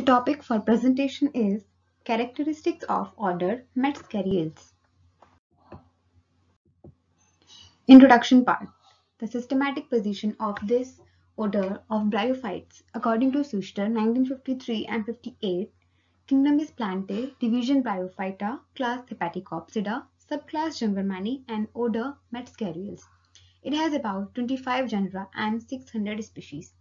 The topic for presentation is Characteristics of Order Metzgeriales. Introduction part. The systematic position of this order of bryophytes according to Schuster 1953 and 58 Kingdom is Plantae, Division Bryophyta, Class Hepaticopsida, Subclass Jungermanni and Order Metzgeriales. It has about 25 genera and 600 species.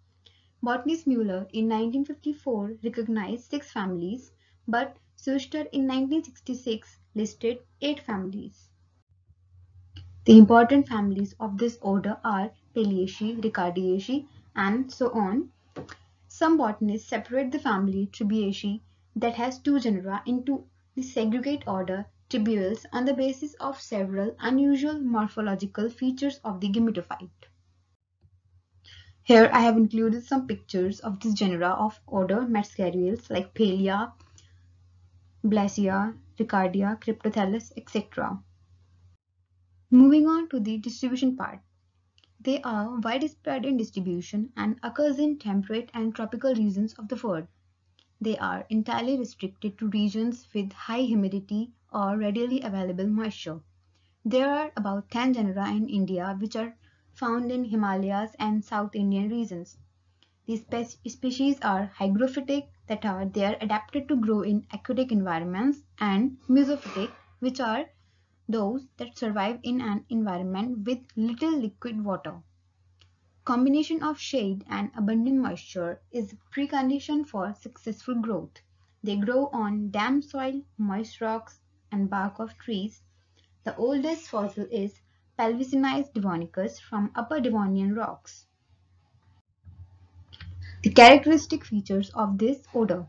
Botanist Mueller in 1954 recognized six families, but Schuster in 1966 listed eight families. The important families of this order are Pelliaceae, Riccardiaceae, and so on. Some botanists separate the family Treubiaceae that has two genera into the segregate order Treubiales on the basis of several unusual morphological features of the gametophyte. Here I have included some pictures of this genera of order Metzgeriales like Pellia, Blasia, Riccardia, Cryptothallus, etc. Moving on to the distribution part. They are widespread in distribution and occurs in temperate and tropical regions of the world. They are entirely restricted to regions with high humidity or readily available moisture. There are about 10 genera in India which are found in Himalayas and South Indian regions. These species are hygrophytic that are they are adapted to grow in aquatic environments and mesophytic which are those that survive in an environment with little liquid water. Combination of shade and abundant moisture is precondition for successful growth. They grow on damp soil, moist rocks, and bark of trees. The oldest fossil is Pallavicinites devonicus from Upper Devonian rocks. The characteristic features of this order.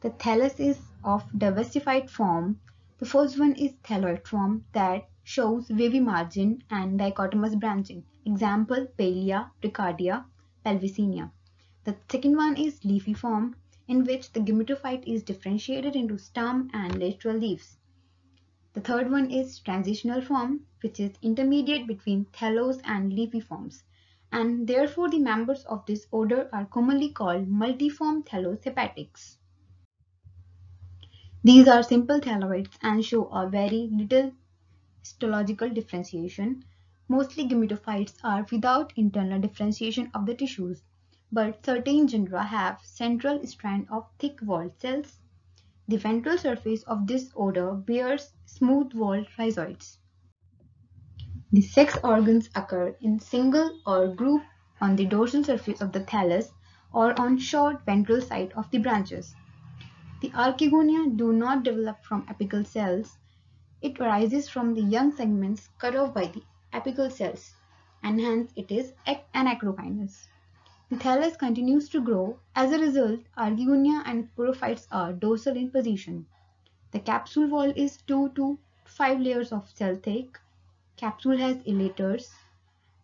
The thallus is of diversified form. The first one is thalloid form that shows wavy margin and dichotomous branching. Example, Pellia, Riccardia, Pallavicinia. The second one is leafy form in which the gametophyte is differentiated into stem and lateral leaves. The third one is transitional form which is intermediate between thallus and leafy forms and therefore the members of this order are commonly called multiform thallus These are simple thalloids and show a very little histological differentiation. Mostly gametophytes are without internal differentiation of the tissues, but certain genera have central strand of thick-walled cells. The ventral surface of this order bears smooth-walled rhizoids. The sex organs occur in single or group on the dorsal surface of the thallus or on short ventral side of the branches. The archegonia do not develop from apical cells. It arises from the young segments cut off by the apical cells and hence it is an anacrogynous. The thallus continues to grow. As a result, archegonia and sporophytes are dorsal in position. The capsule wall is 2 to 5 layers of cell thick capsule has elaters,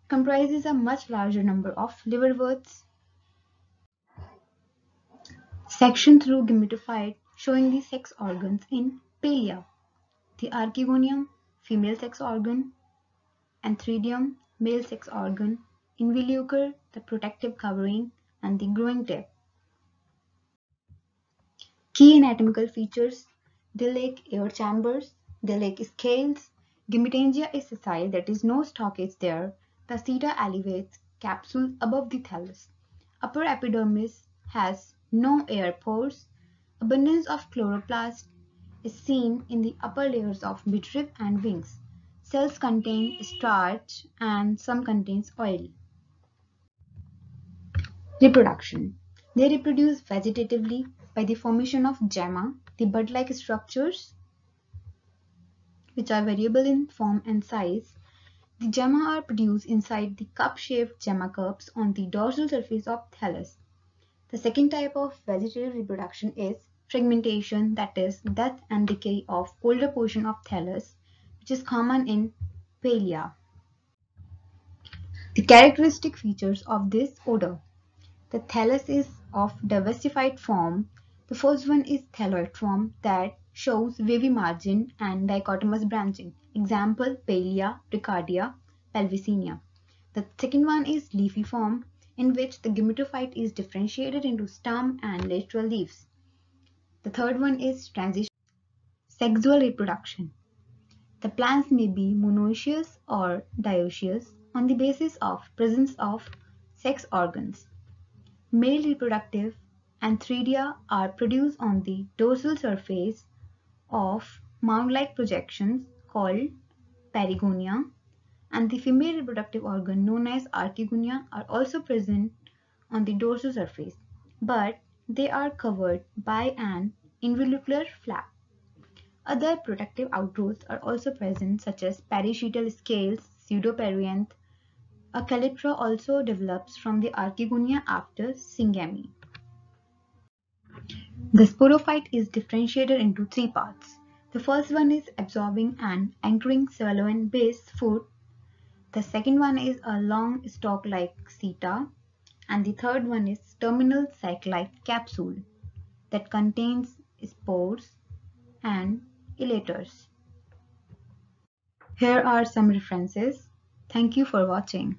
comprises a much larger number of liverworts. Section through gametophyte showing the sex organs in Pellia. The archegonium, female sex organ, and antheridium, male sex organ, involucre, the protective covering, and the growing tip. Key anatomical features, they lack air chambers, they lack scales, Gametangia is sessile, that is no is there. The seta elevates capsule above the thallus. Upper epidermis has no air pores. Abundance of chloroplast is seen in the upper layers of midrib and wings. Cells contain starch and some contains oil. Reproduction. They reproduce vegetatively by the formation of gemma, the bud-like structures which are variable in form and size. The gemma are produced inside the cup-shaped gemma cups on the dorsal surface of thallus. The second type of vegetative reproduction is fragmentation, that is, death and decay of older portion of thallus, which is common in Pellia. The characteristic features of this order. The thallus is of diversified form. The first one is thalloid form that shows wavy margin and dichotomous branching. Example, Pellia, Riccardia, Pallavicinia. The second one is leafy form in which the gametophyte is differentiated into stem and lateral leaves. The third one is transition. Sexual reproduction. The plants may be monoecious or dioecious on the basis of presence of sex organs. Male reproductive antheridia are produced on the dorsal surface of mound-like projections called perigonia and the female reproductive organ known as archegonia are also present on the dorsal surface, but they are covered by an involucral flap. Other protective outgrowths are also present such as perichaetal scales, pseudoperianth. A calyptra also develops from the archegonia after syngamy. The sporophyte is differentiated into three parts. The first one is absorbing and anchoring swallowing base food. The second one is a long stalk-like seta. And the third one is terminal sac-like capsule that contains spores and elaters. Here are some references. Thank you for watching.